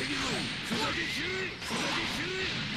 次の砕け9位砕け9位